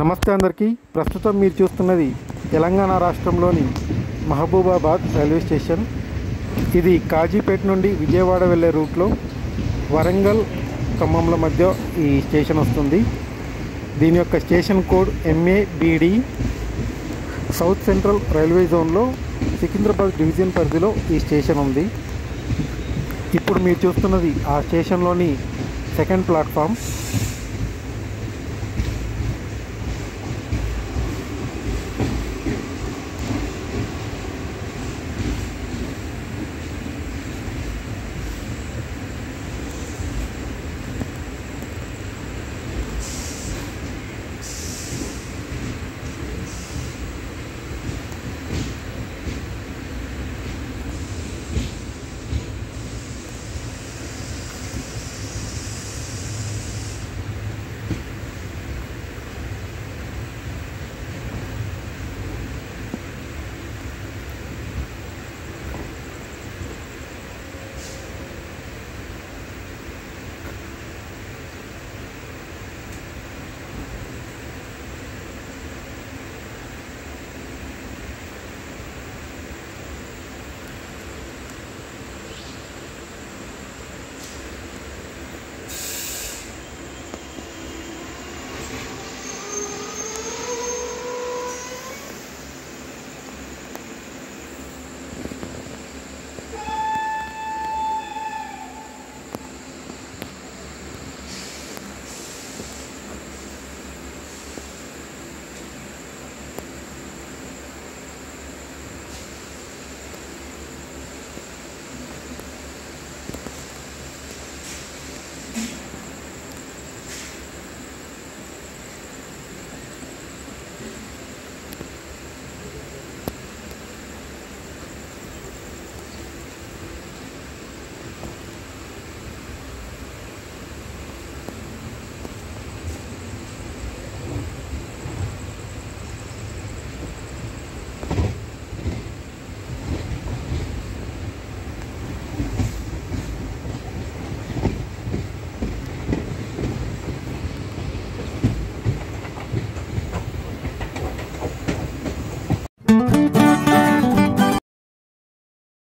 నమస్తే అందరికీ. ప్రస్తుతం మీరు చూస్తున్నది తెలంగాణ రాష్ట్రంలోని మహబూబాబాద్ రైల్వే స్టేషన్. ఇది కాజీపేట నుండి విజయవాడ వెళ్ళే రూట్లో వరంగల్ ఖమ్మంల మధ్య ఈ స్టేషన్ వస్తుంది. దీని యొక్క station code MABD south central railway జోన్లో సికింద్రాబాద్ డివిజన్ పరిధిలో ఈ స్టేషన్ ఉంది. ఇప్పుడు మీరు చూస్తున్నది ఆ స్టేషన్లోని సెకండ్ ప్లాట్ఫామ్.